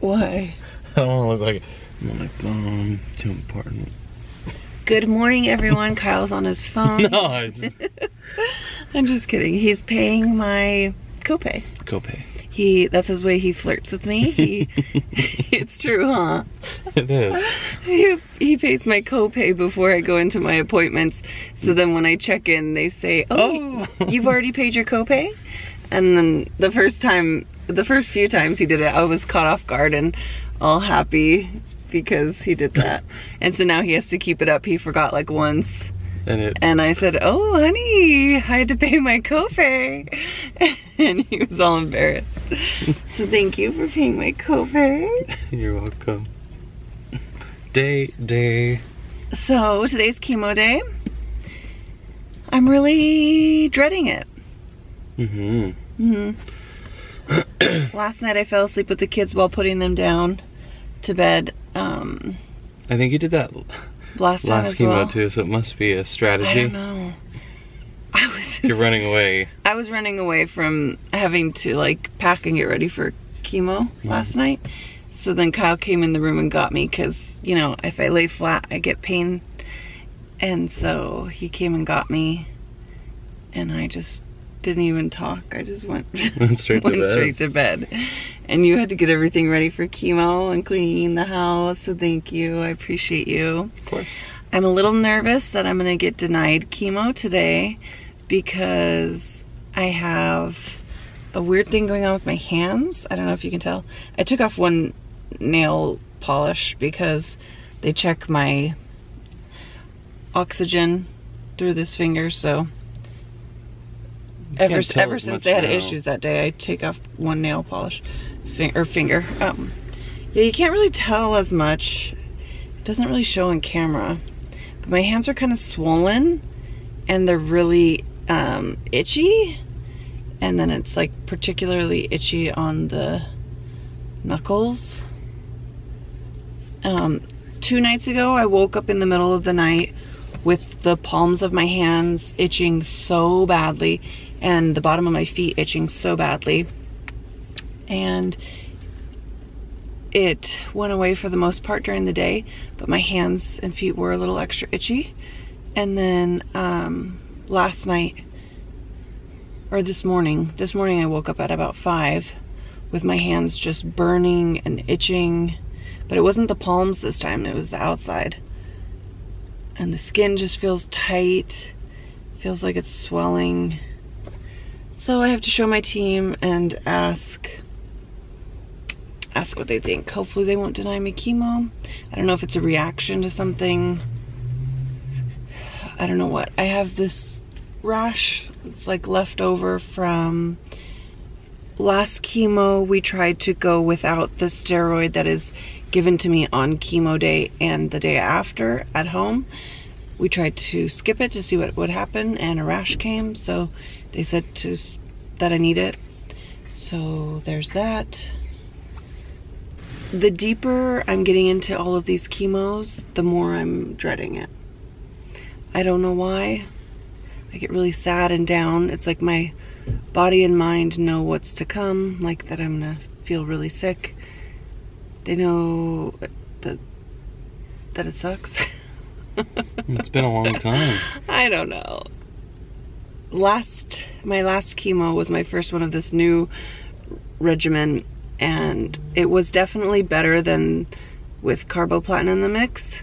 Why? I don't want to look like I'm like, um, too important. Good morning, everyone. Kyle's on his phone. No, I just, I'm just kidding. He's paying my copay. copay. He that's his way he flirts with me. He it's true, huh? It is. He, he pays my copay before I go into my appointments. So then when I check in, they say, "Oh, Oh. you've already paid your copay." And then the first time, the first few times he did it, I was caught off guard and all happy because he did that. and so now he has to keep it up. He forgot like once. And it. And I said, "Oh, honey, I had to pay my copay," and he was all embarrassed. So thank you for paying my copay. You're welcome. Day, day. So today's chemo day. I'm really dreading it. Mm-hmm. Mm hmm Last night I fell asleep with the kids while putting them down to bed. Um, I think you did that last time last as chemo well. too, so it must be a strategy. I don't know. I was just, You're running away. I was running away from having to like pack and get ready for chemo last night. So then Kyle came in the room and got me because, you know, if I lay flat, I get pain. And so he came and got me. And I just didn't even talk. I just went, Went straight to went bed. straight to bed. And you had to get everything ready for chemo and clean the house. So thank you. I appreciate you. Of course. I'm a little nervous that I'm going to get denied chemo today because I have a weird thing going on with my hands. I don't know if you can tell. I took off one nail polish because they check my oxygen through this finger, so ever ever since they had now. issues that day, I take off one nail polish fin- or finger. Um, yeah, you can't really tell as much. It doesn't really show on camera, but my hands are kind of swollen, and they're really um, itchy. And then it's like particularly itchy on the knuckles. Um, two nights ago, I woke up in the middle of the night with the palms of my hands itching so badly and the bottom of my feet itching so badly. And it went away for the most part during the day, but my hands and feet were a little extra itchy. And then um, last night, or this morning, this morning I woke up at about 5 with my hands just burning and itching. But it wasn't the palms this time, it was the outside. And the skin just feels tight, feels like it's swelling. So I have to show my team and ask ask what they think. Hopefully they won't deny me chemo. I don't know if it's a reaction to something. I don't know what. I have this rash. It's like left over from last chemo. We tried to go without the steroid that is given to me on chemo day and the day after at home. We tried to skip it to see what would happen, and a rash came. So they said to that I need it. So there's that. The deeper I'm getting into all of these chemos, the more I'm dreading it. I don't know why. I get really sad and down. It's like my body and mind know what's to come, like that I'm gonna feel really sick. They know that that it sucks. It's been a long time. I don't know. Last my last chemo was my first one of this new regimen and it was definitely better than with carboplatin in the mix.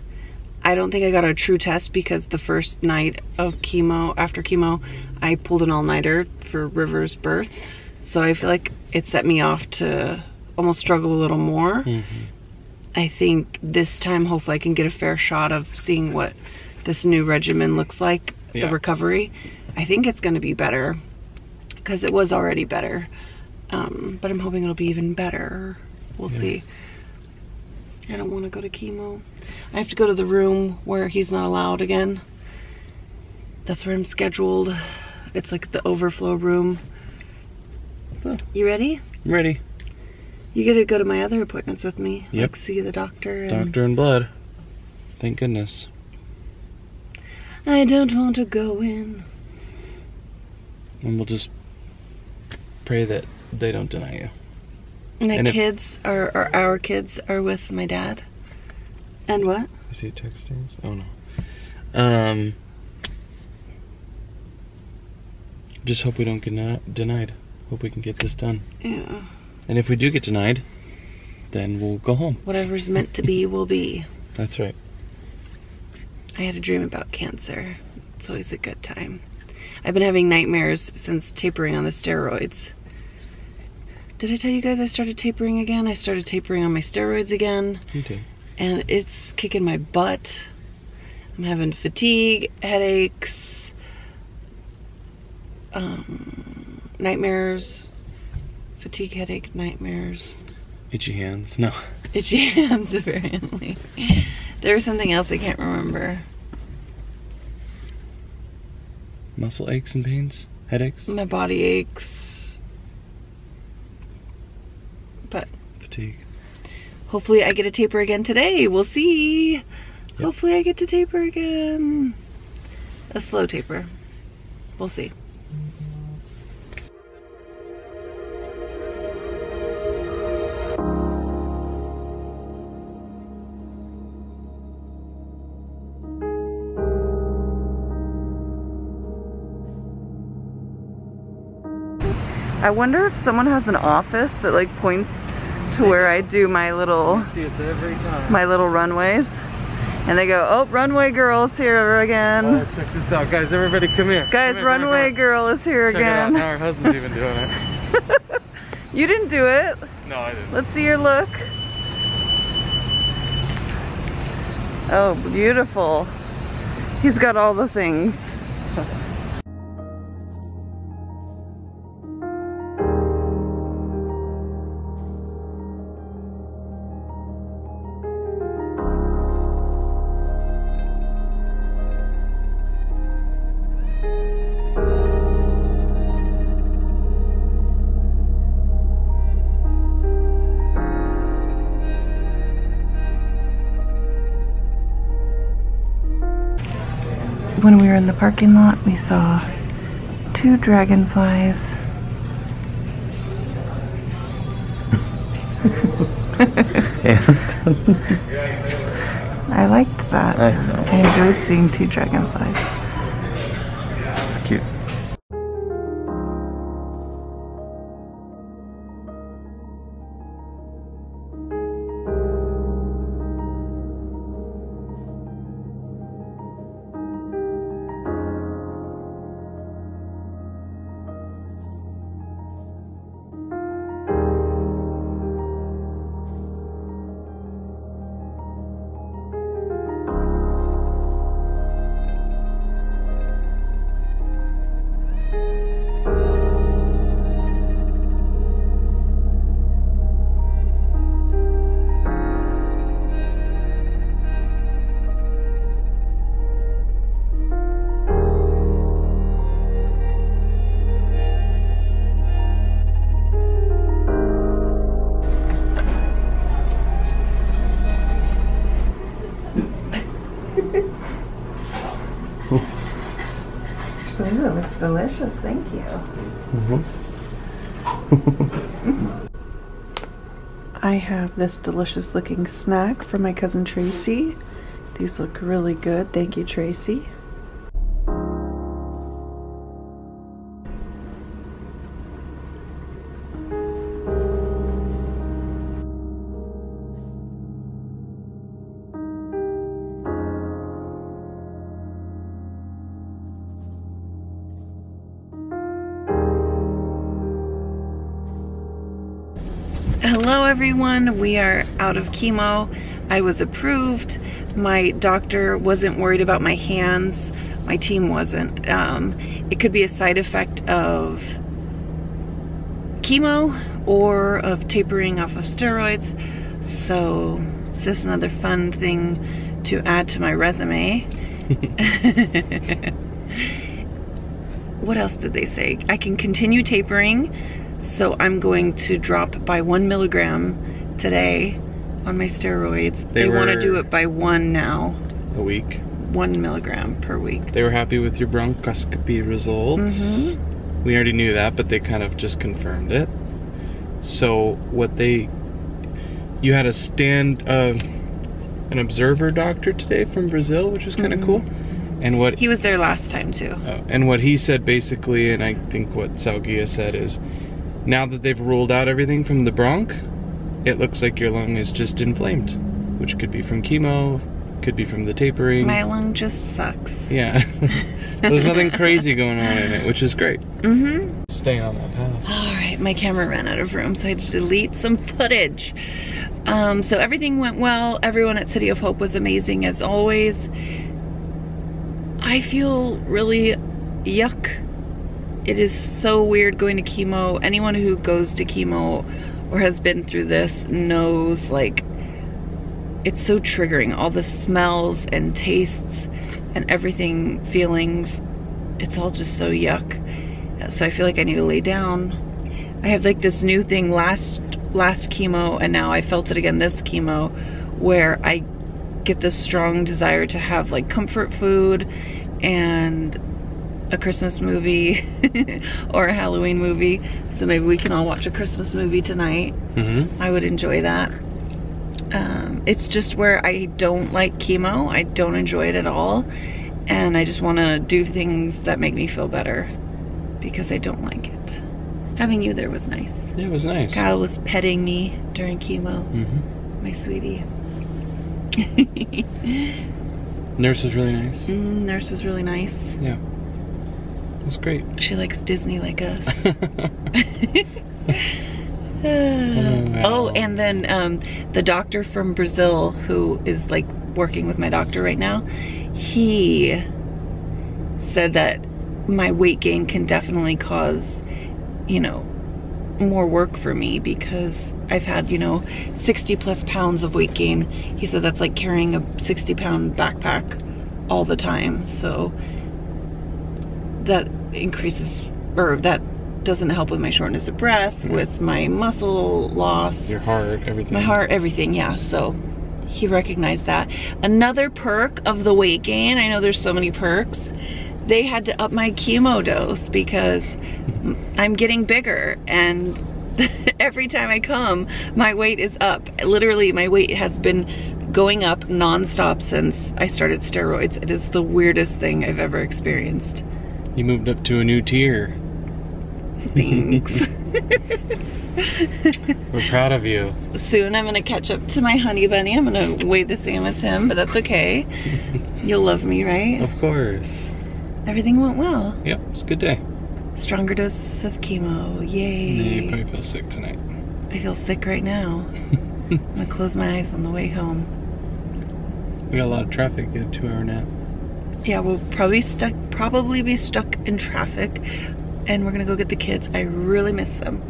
I don't think I got a true test because the first night of chemo, after chemo, I pulled an all-nighter for River's birth. So I feel like it set me off to almost struggle a little more. Mhm. I think this time, hopefully, I can get a fair shot of seeing what this new regimen looks like, Yeah. the recovery. I think it's going to be better because it was already better. Um, but I'm hoping it'll be even better. We'll see. I don't want to go to chemo. I have to go to the room where he's not allowed again. That's where I'm scheduled. It's like the overflow room. Oh. You ready? I'm ready. You get to go to my other appointments with me. Yep. Like see the doctor. And Doctor and blood. Thank goodness. I don't want to go in. And we'll just pray that they don't deny you. And the And if- kids are, or our kids are with my dad. And what? Is he texting us? Oh no. Um. Just hope we don't get na- denied. Hope we can get this done. Yeah. And if we do get denied, then we'll go home. Whatever's meant to be will be. That's right. I had a dream about cancer. It's always a good time. I've been having nightmares since tapering on the steroids. Did I tell you guys I started tapering again? I started tapering on my steroids again, You did. and it's kicking my butt. I'm having fatigue, headaches, um, nightmares, fatigue, headache, nightmares, Itchy hands. No. itchy hands, apparently. There was something else I can't remember. Muscle aches and pains. Headaches. My body aches. But Fatigue. hopefully I get a taper again today. We'll see. Hopefully I get to taper again. A slow taper. We'll see. I wonder if someone has an office that like points to where I do my little See, it's every time. my little runways. And they go, oh, runway girl is here again. Oh, check this out, guys. Everybody, come here. Guys, Come here, runway girl is here Check again. Now our husband's even doing it. you didn't do it. No, I didn't. Let's see your look. Oh, beautiful. He's got all the things. When we were in the parking lot, we saw two dragonflies. I liked that. I know. I enjoyed seeing two dragonflies. Ooh, delicious. Thank you. Mm-hmm. I have this delicious looking snack from my cousin Tracy. These look really good. Thank you, Tracy. Hello, everyone. We are out of chemo. I was approved. My doctor wasn't worried about my hands. My team wasn't. Um, it could be a side effect of chemo or of tapering off of steroids. So it's just another fun thing to add to my resume. what else did they say? I can continue tapering. So I'm going to drop by one milligram today on my steroids. They, They want to do it by one now, A week. one milligram per week. They were happy with your bronchoscopy results. Mhm. We already knew that, but they kind of just confirmed it. So what they, you had a stand, uh, an observer doctor today from Brazil, which was kind of Mhm. cool. And what He was there last time too. uh, and what he said basically, and I think what Salgia said is, now that they've ruled out everything from the bronch, it looks like your lung is just inflamed, which could be from chemo, could be from the tapering. My lung just sucks. yeah, there's nothing crazy going on in it, which is great. Mm-hmm. Staying on that path. All right, my camera ran out of room, so I had to delete some footage. Um, so everything went well. Everyone at City of Hope was amazing as always. I feel really yuck. It is so weird going to chemo. Anyone who goes to chemo or has been through this knows like it's so triggering. All the smells and tastes and everything, feelings, it's all just so yuck. So I feel like I need to lay down. I have like this new thing last last chemo and now I felt it again this chemo where I get this strong desire to have like comfort food and a Christmas movie or a Halloween movie. So maybe we can all watch a Christmas movie tonight. Mm-hmm. I would enjoy that. Um, it's just where I don't like chemo. I don't enjoy it at all. And I just want to do things that make me feel better because I don't like it. Having you there was nice. Yeah, it was nice. Kyle was petting me during chemo, Mm-hmm. my sweetie. Nurse was really nice. Mm, nurse was really nice. Yeah, it was great. She likes Disney like us. oh, and then um, the doctor from Brazil, who is like working with my doctor right now, he said that my weight gain can definitely cause, you know, more work for me because I've had, you know, 60 plus pounds of weight gain. He said that's like carrying a 60 pound backpack all the time. So that increases, or that doesn't help with my shortness of breath, with my muscle loss, Your heart, everything. my heart, everything. Yeah. So he recognized that. Another perk of the weight gain, I know there's so many perks. They had to up my chemo dose because I'm getting bigger and every time I come, my weight is up. Literally, my weight has been going up nonstop since I started steroids. It is the weirdest thing I've ever experienced. You moved up to a new tier. Thanks. We're proud of you. Soon I'm gonna catch up to my honey bunny. I'm gonna weigh the same as him, but that's okay. You'll love me, right? Of course. Everything went well. Yep, it's a good day. Stronger dose of chemo. Yeah, you Yay. probably feel sick tonight. I feel sick right now. I'm gonna close my eyes on the way home. We got a lot of traffic. Get a two-hour nap. Yeah, we'll probably stuck probably be stuck in traffic and we're gonna go get the kids. I really miss them.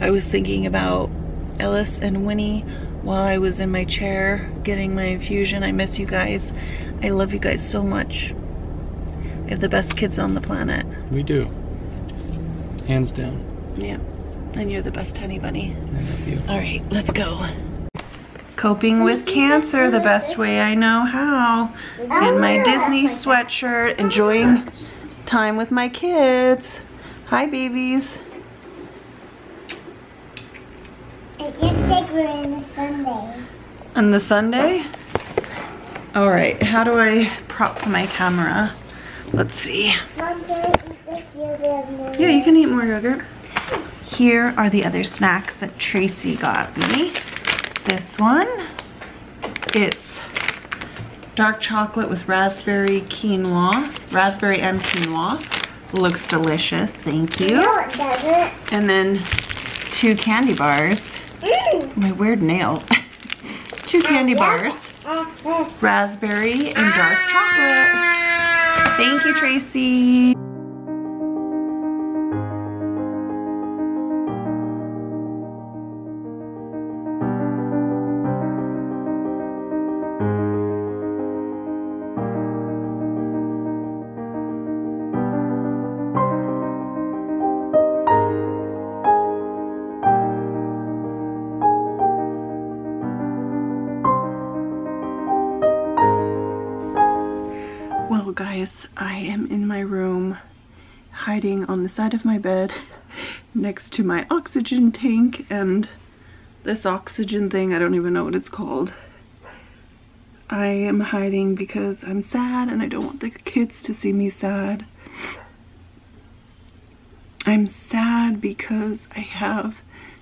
I was thinking about Ellis and Winnie while I was in my chair getting my infusion. I miss you guys. I love you guys so much. We have the best kids on the planet. We do. Hands down. Yeah. And you're the best honey bunny. I love you. All right, let's go. Coping with cancer the best way I know how. In my Disney sweatshirt, enjoying time with my kids. Hi, babies. I can't take we're in the Sunday. On the Sunday? All right, how do I prop my camera? Let's see. Mom, can I eat this yogurt more? Yeah, you can eat more yogurt. Here are the other snacks that Tracy got me. This one, it's dark chocolate with raspberry quinoa, raspberry and quinoa. Looks delicious, thank you. No, it doesn't. And then two candy bars. Mm. My weird nail. two candy bars, raspberry and dark chocolate. Thank you, Tracy. Hiding on the side of my bed, next to my oxygen tank and this oxygen thing, I don't even know what it's called. I am hiding because I'm sad and I don't want the kids to see me sad. I'm sad because I have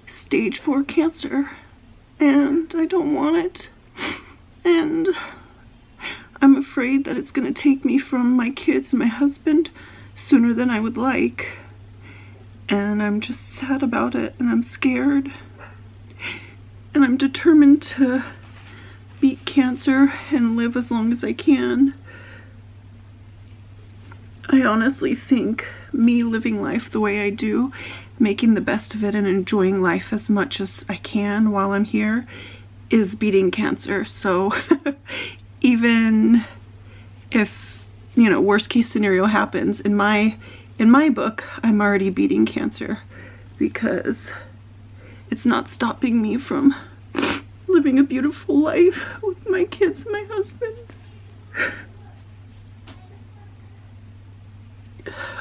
stage 4 cancer and I don't want it. And I'm afraid that it's going to take me from my kids and my husband sooner than I would like. And I'm just sad about it and I'm scared. And I'm determined to beat cancer and live as long as I can. I honestly think me living life the way I do, making the best of it and enjoying life as much as I can while I'm here is beating cancer. So even if, you know, worst case scenario happens, in my in my book, I'm already beating cancer because it's not stopping me from living a beautiful life with my kids and my husband.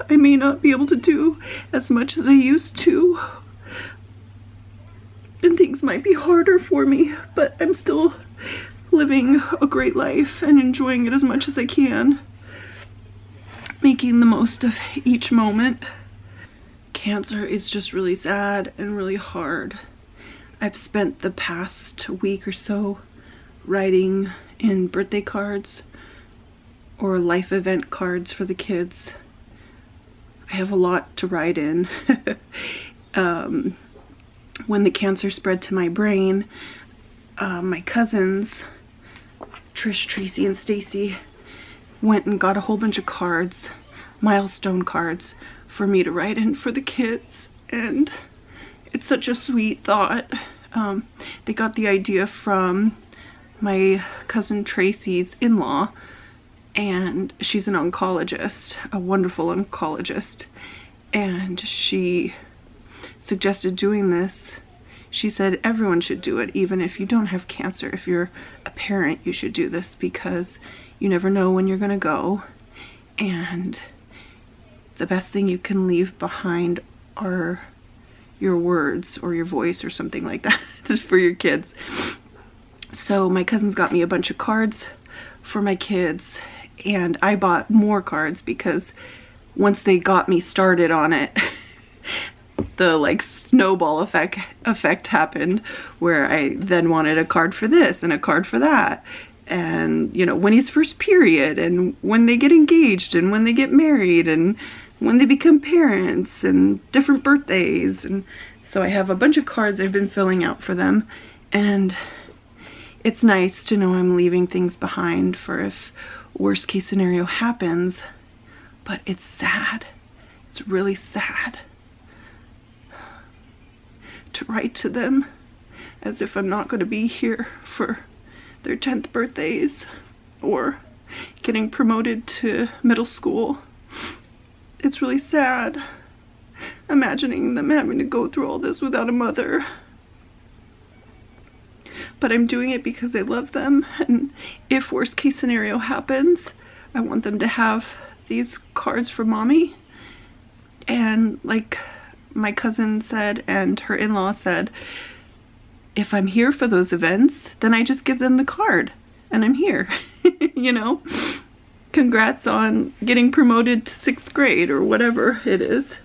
I may not be able to do as much as I used to. And things might be harder for me, but I'm still living a great life and enjoying it as much as I can. Making the most of each moment. Cancer is just really sad and really hard. I've spent the past week or so writing in birthday cards or life event cards for the kids. I have a lot to write in. um, when the cancer spread to my brain, uh, my cousins, Trish, Tracy, and Stacy, went and got a whole bunch of cards, milestone cards, for me to write in for the kids. And it's such a sweet thought. Um, they got the idea from my cousin Tracy's in-law and she's an oncologist, a wonderful oncologist, and she suggested doing this. She said everyone should do it, even if you don't have cancer. If you're a parent, you should do this because you never know when you're gonna go, and the best thing you can leave behind are your words or your voice or something like that just for your kids. So my cousins got me a bunch of cards for my kids and I bought more cards because once they got me started on it, the like snowball effect effect happened where I then wanted a card for this and a card for that and you know when he's first period and when they get engaged and when they get married and when they become parents and different birthdays and so I have a bunch of cards I've been filling out for them. And it's nice to know I'm leaving things behind for if worst case scenario happens but it's sad. It's really sad to write to them as if I'm not going to be here for their 10th birthdays or getting promoted to middle school. It's really sad imagining them having to go through all this without a mother. But I'm doing it because I love them and if worst case scenario happens, I want them to have these cards for mommy. And like my cousin said and her in-law said, if I'm here for those events, then I just give them the card and I'm here, you know? Congrats on getting promoted to sixth grade or whatever it is.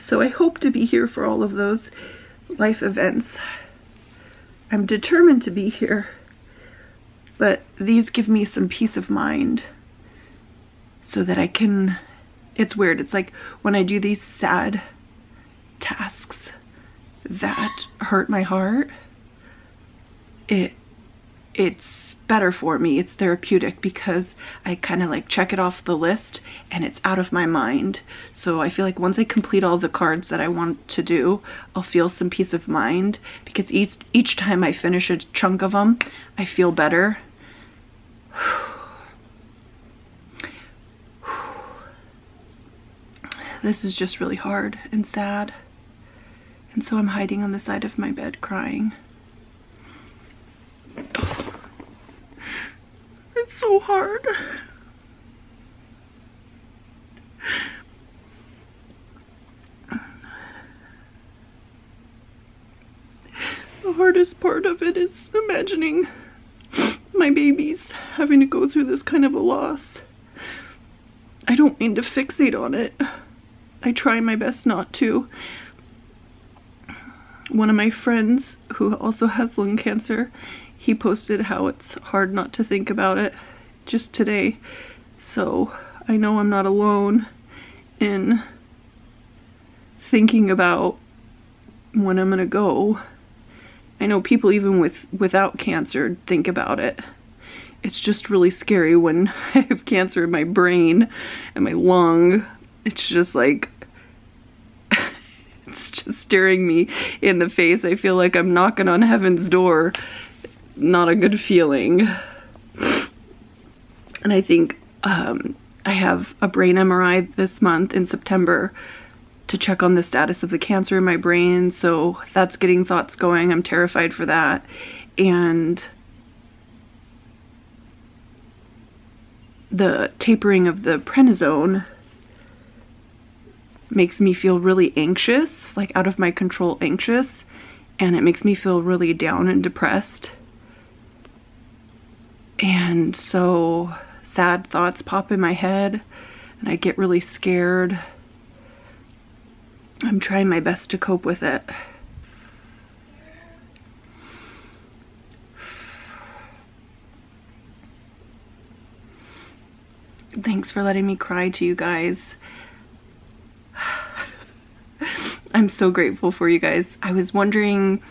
So I hope to be here for all of those life events. I'm determined to be here, but these give me some peace of mind so that I can, it's weird, it's like when I do these sad tasks that hurt my heart, it it's better for me. It's therapeutic because I kind of like check it off the list and it's out of my mind. So I feel like once I complete all the cards that I want to do, I'll feel some peace of mind because each each time I finish a chunk of them, I feel better. This is just really hard and sad. And so I'm hiding on the side of my bed crying. Oh, it's so hard. The hardest part of it is imagining my babies having to go through this kind of a loss. I don't mean to fixate on it. I try my best not to. One of my friends who also has lung cancer, he posted how it's hard not to think about it just today. So I know I'm not alone in thinking about when I'm gonna go. I know people even with without cancer think about it. It's just really scary when I have cancer in my brain and my lung. It's just like it's just staring me in the face. I feel like I'm knocking on heaven's door. Not a good feeling. And I think um, I have a brain MRI this month in September to check on the status of the cancer in my brain. So that's getting thoughts going. I'm terrified for that. And the tapering of the prednisone makes me feel really anxious, like out of my control anxious, and it makes me feel really down and depressed. And so sad thoughts pop in my head and I get really scared. I'm trying my best to cope with it. Thanks for letting me cry to you guys. I'm so grateful for you guys. I was wondering,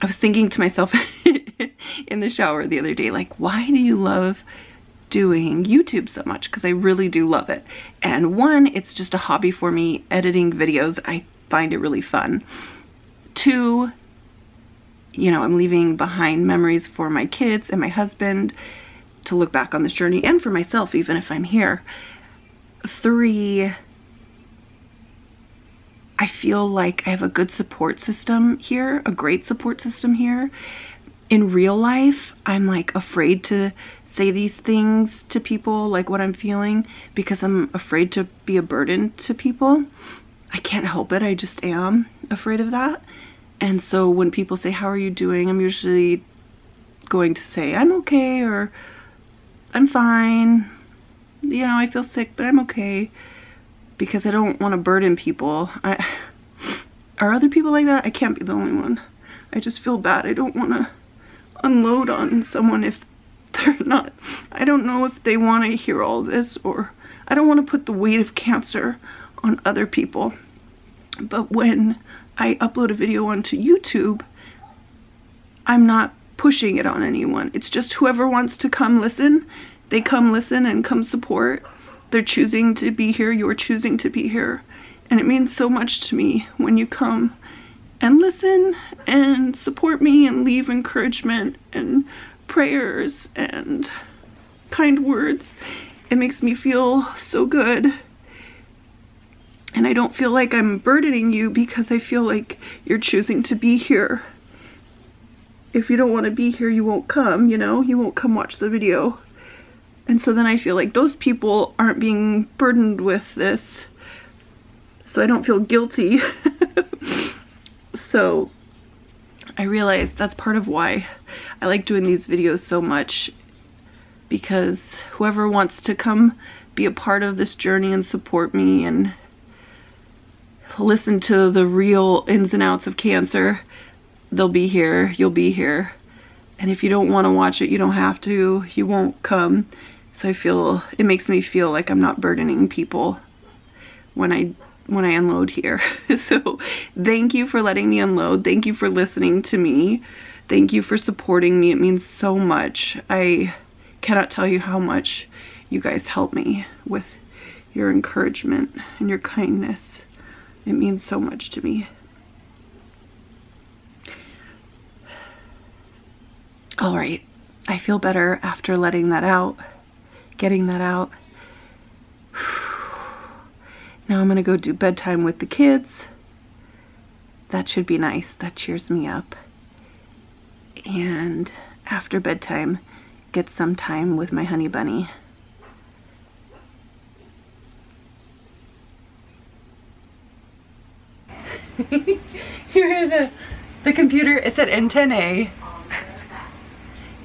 I was thinking to myself in the shower the other day, like, why do you love doing YouTube so much because I really do love it. And one, it's just a hobby for me, editing videos. I find it really fun. Two, you know, I'm leaving behind memories for my kids and my husband to look back on this journey and for myself, even if I'm here. Three, I feel like I have a good support system here, a great support system here. In real life, I'm like afraid to say these things to people, like what I'm feeling, because I'm afraid to be a burden to people. I can't help it, I just am afraid of that. And so when people say, how are you doing? I'm usually going to say, I'm okay, or I'm fine. You know, I feel sick, but I'm okay. Because I don't want to burden people. I, are other people like that? I can't be the only one. I just feel bad. I don't want to unload on someone if they're not, I don't know if they want to hear all this or I don't want to put the weight of cancer on other people. But when I upload a video onto YouTube, I'm not pushing it on anyone. It's just whoever wants to come listen, they come listen and come support. They're choosing to be here, you're choosing to be here. And it means so much to me when you come and listen and support me and leave encouragement and prayers and kind words. It makes me feel so good. And I don't feel like I'm burdening you because I feel like you're choosing to be here. If you don't want to be here, you won't come, you know? You won't come watch the video. And so then I feel like those people aren't being burdened with this. So I don't feel guilty. so I realized that's part of why I like doing these videos so much because whoever wants to come be a part of this journey and support me and listen to the real ins and outs of cancer, they'll be here, you'll be here. And if you don't want to watch it, you don't have to, you won't come. So I feel, it makes me feel like I'm not burdening people when I when I unload here. so thank you for letting me unload. Thank you for listening to me. Thank you for supporting me. It means so much. I cannot tell you how much you guys help me with your encouragement and your kindness. It means so much to me. All right, I feel better after letting that out, getting that out. Now I'm gonna go do bedtime with the kids. That should be nice. That cheers me up. And after bedtime, get some time with my honey bunny. You're the The computer, it's at N10A.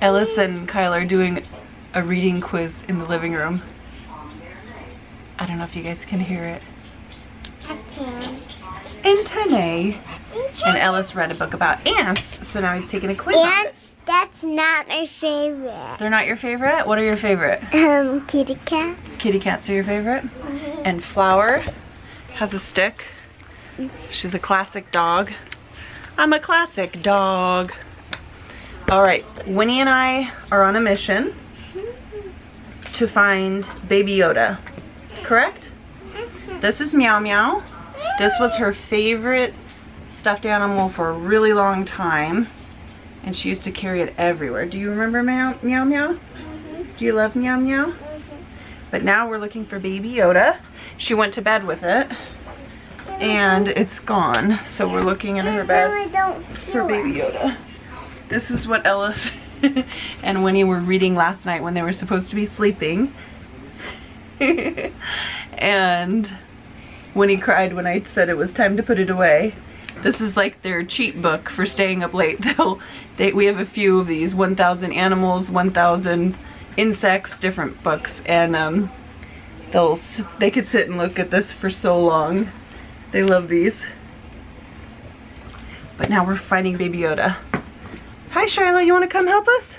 Ellis and Kyle are doing a reading quiz in the living room. I don't know if you guys can hear it. N10A. And Ellis read a book about ants, so now he's taking a quiz on it. Ants, that's not my favorite. They're not your favorite? What are your favorite? Um, kitty cat. Kitty cats are your favorite? And Flower has a stick. She's a classic dog. I'm a classic dog. All right, Winnie and I are on a mission to find Baby Yoda, correct? This is Meow Meow. This was her favorite stuffed animal for a really long time. And she used to carry it everywhere. Do you remember Meow Meow? meow? Do you love Meow Meow? But now we're looking for Baby Yoda. She went to bed with it. And it's gone. So we're looking in her bed for Baby. Yoda. This is what Ellis and Winnie were reading last night when they were supposed to be sleeping. and Winnie cried when I said it was time to put it away. This is like their cheat book for staying up late. They'll, they, we have a few of these, 1,000 animals, 1,000 insects, different books, and um, they'll, they could sit and look at this for so long. They love these. But now we're finding Baby Yoda. Hi Shiloh, you want to come help us?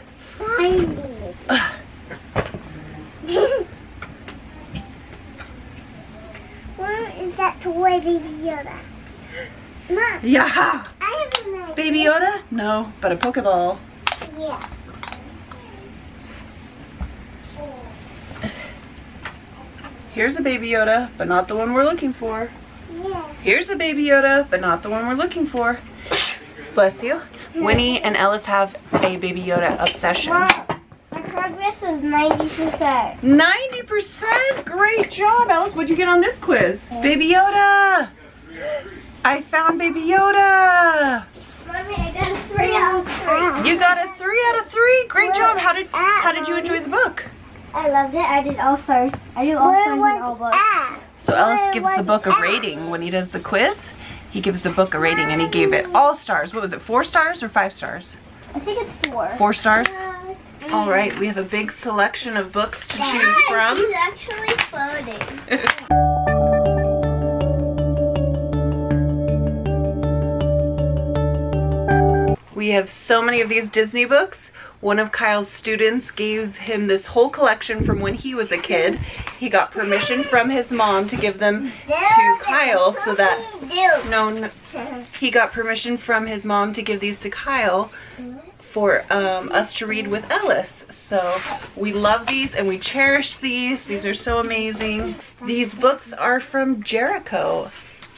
Where is that toy baby Yoda? Mom, Yeah. I have an idea. Baby Yoda? No, but a Pokeball. Yeah. Here's a Baby Yoda, but not the one we're looking for. Yeah. Here's a Baby Yoda, but not the one we're looking for. Bless you. Winnie and Ellis have a Baby Yoda obsession. Mom, my progress is 90%. 90%? Great job, Ellis. What'd you get on this quiz? Baby Yoda! I found Baby Yoda! Mommy, I got a 3 out of 3. You got a three out of three. Great job. How did how did you enjoy the book? I loved it. I did all stars. I do all stars in all books. So Ellis gives the book a rating when he does the quiz. He gives the book a rating and he gave it all stars. What was it, four stars or five stars? I think it's four. Four stars? All right, we have a big selection of books to choose from. He's actually floating. We have so many of these Disney books. One of Kyle's students gave him this whole collection from when he was a kid. He got permission from his mom to give them to Kyle so that no he got permission from his mom to give these to Kyle for um, us to read with Ellis. So we love these and we cherish these. These are so amazing. These books are from Jericho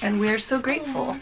and we're so grateful.